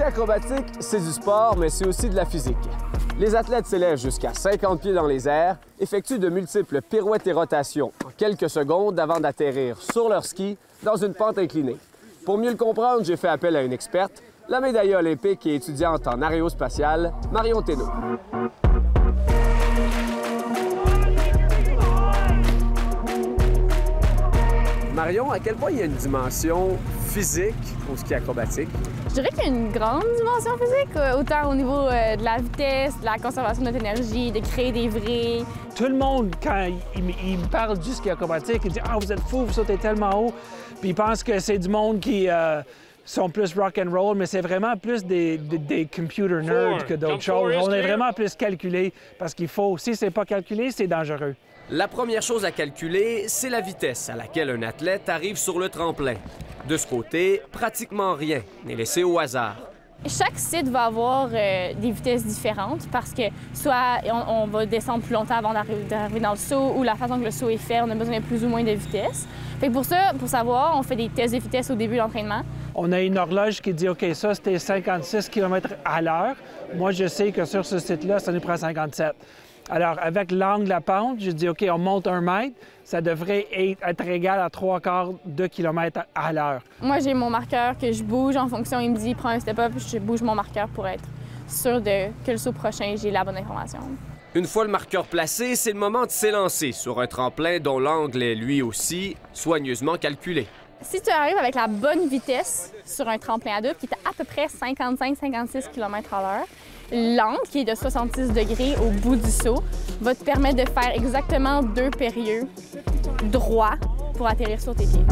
acrobatique, c'est du sport, mais c'est aussi de la physique. Les athlètes s'élèvent jusqu'à 50 pieds dans les airs, effectuent de multiples pirouettes et rotations en quelques secondes avant d'atterrir sur leur ski dans une pente inclinée. Pour mieux le comprendre, j'ai fait appel à une experte, la médaille olympique et étudiante en aérospatiale, Marion Thénault. Marion, à quel point il y a une dimension physique au ski acrobatique? Je dirais qu'il y a une grande dimension physique, euh, autant au niveau euh, de la vitesse, de la conservation de notre énergie, de créer des vrais. Tout le monde, quand il, il me parle du ski acrobatique, il dit Ah, vous êtes fou, vous sautez tellement haut. Puis il pense que c'est du monde qui. euh, sont plus rock and roll, mais c'est vraiment plus des, des, des computer nerds que d'autres choses. On est vraiment plus calculé parce qu'il faut. Si c'est pas calculé, c'est dangereux. La première chose à calculer, c'est la vitesse à laquelle un athlète arrive sur le tremplin. De ce côté, pratiquement rien n'est laissé au hasard. Chaque site va avoir euh, des vitesses différentes parce que soit on, on va descendre plus longtemps avant d'arriver dans le saut ou la façon que le saut est fait, on a besoin de plus ou moins de vitesse. Fait que pour ça, pour savoir, on fait des tests de vitesse au début de l'entraînement. On a une horloge qui dit OK, ça c'était 56 km à l'heure. Moi, je sais que sur ce site-là, ça nous prend 57. Alors, avec l'angle de la pente, je dis OK, on monte un mètre, ça devrait être, être égal à trois quarts de kilomètre à l'heure. Moi, j'ai mon marqueur que je bouge en fonction. Il me dit prends un step-up, je bouge mon marqueur pour être sûr de, que le saut prochain, j'ai la bonne information. Une fois le marqueur placé, c'est le moment de s'élancer sur un tremplin dont l'angle est lui aussi soigneusement calculé. Si tu arrives avec la bonne vitesse sur un tremplin à double qui est à peu près 55-56 km à l'heure, l'angle qui est de 66 degrés au bout du saut va te permettre de faire exactement deux périlleux droits pour atterrir sur tes pieds.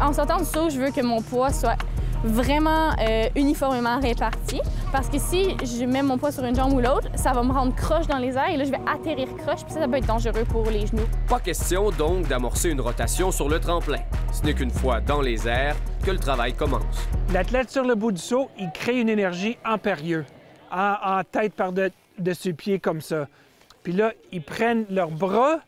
En sortant du saut, je veux que mon poids soit vraiment euh, uniformément réparti parce que si je mets mon poids sur une jambe ou l'autre, ça va me rendre croche dans les airs et là, je vais atterrir croche puis ça, ça peut être dangereux pour les genoux. Pas question donc d'amorcer une rotation sur le tremplin. Ce n'est qu'une fois dans les airs que le travail commence. L'athlète sur le bout du saut, il crée une énergie impérieuse, en, en tête par-dessus pied comme ça. Puis là, ils prennent leurs bras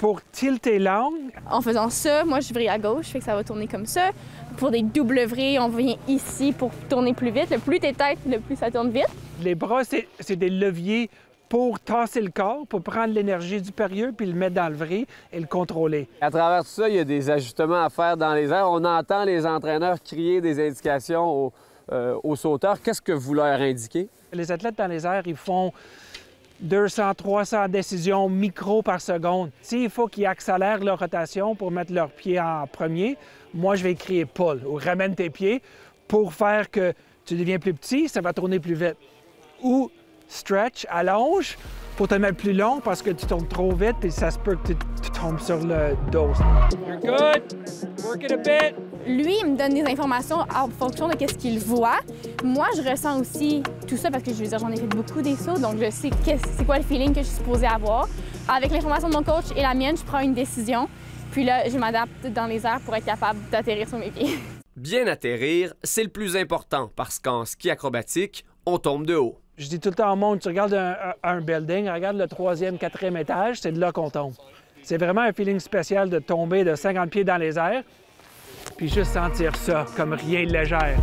pour tilter l'angle. En faisant ça, moi, je vrille à gauche, fait que ça va tourner comme ça. Pour des doubles vrilles, on vient ici pour tourner plus vite. Le plus t'es tête, le plus ça tourne vite. Les bras, c'est c'est des leviers pour tasser le corps, pour prendre l'énergie du périlleux puis le mettre dans le vrille et le contrôler. À travers tout ça, il y a des ajustements à faire dans les airs. On entend les entraîneurs crier des indications aux, euh, aux sauteurs. Qu'est-ce que vous leur indiquez? Les athlètes dans les airs, ils font 200, 300 décisions micro par seconde. S'il faut qu'ils accélèrent leur rotation pour mettre leurs pieds en premier, moi, je vais crier pull ou ramène tes pieds pour faire que tu deviens plus petit, ça va tourner plus vite. Ou stretch, allonge pour te mettre plus long parce que tu tournes trop vite et ça se peut que tu, tu tombes sur le dos. You're good. Work it a bit. Lui, il me donne des informations en fonction de ce qu'il voit. Moi, je ressens aussi tout ça parce que je veux dire, j'en ai fait beaucoup des sauts, donc je sais c'est quoi le feeling que je suis supposée avoir. Avec l'information de mon coach et la mienne, je prends une décision. Puis là, je m'adapte dans les airs pour être capable d'atterrir sur mes pieds. Bien atterrir, c'est le plus important parce qu'en ski acrobatique, on tombe de haut. Je dis tout le temps au monde, tu regardes un, building, regarde le troisième, quatrième étage, c'est de là qu'on tombe. C'est vraiment un feeling spécial de tomber de 50 pieds dans les airs, puis juste sentir ça comme rien de légère.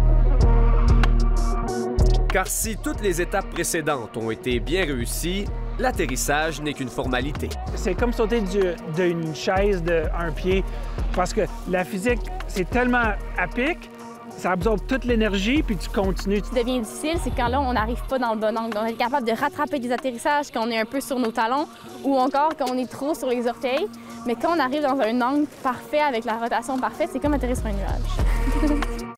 Car si toutes les étapes précédentes ont été bien réussies, l'atterrissage n'est qu'une formalité. C'est comme sauter du- d'une chaise de un pied, parce que la physique, c'est tellement à pic, ça absorbe toute l'énergie, puis tu continues. Ce qui devient difficile, c'est quand là, on n'arrive pas dans le bon angle. On est capable de rattraper des atterrissages quand on est un peu sur nos talons ou encore quand on est trop sur les orteils. Mais quand on arrive dans un angle parfait avec la rotation parfaite, c'est comme atterrir sur un nuage.